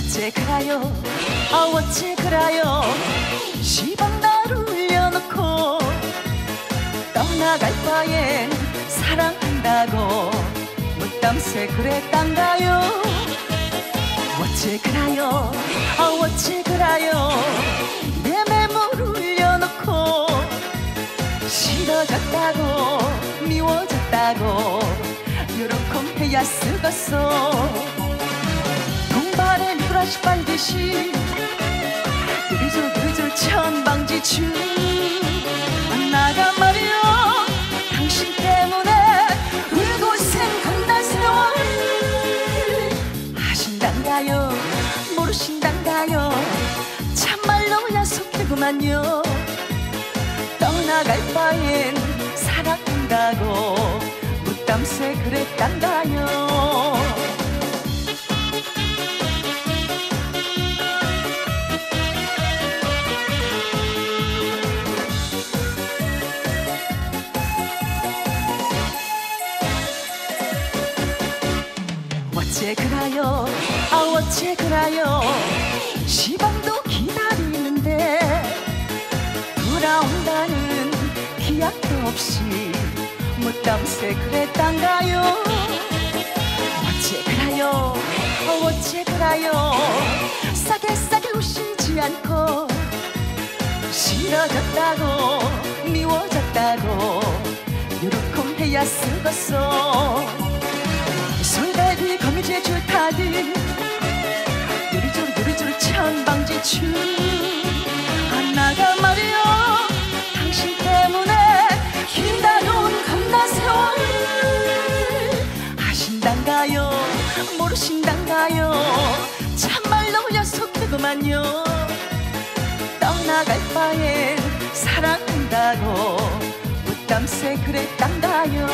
어째 그라요? 아 어째 그라요? 시방 나를 울려놓고 떠나갈 바엔 사랑한다고 무땀새 그랬단가요? 어째 그라요? 아 어째 그라요? 내 맴을 울려놓고 싫어졌다고 미워졌다고 요렇게 해야 쓰겠어 브라시 빨듯이 두리줄 두리줄 천방지축 나가 말이요 당신 때문에 울고 생각난 세월 아신단가요 모르신단가요. 참말로 약속해구만요. 떠나갈 바엔 사랑한다고. 무땀새 그랬단가요 어째 그라요 아 어째 그라요 시방도 기다리는데 돌아온다는 기약도 없이 무땀새 그랬단가요. 어째 그라요 아 어째 그라요 싸게 싸게 우시지 않고 싫어졌다고 미워졌다고 요렇게 해야 쓰겠어 천방지축 하나가 말이요. 당신 때문에 기다려온 겁나 세월 아신단가요? 모르신단가요? 참말로 약속되구만요. 떠나갈 바엔 사랑한다고. 무땀새 그랬단가요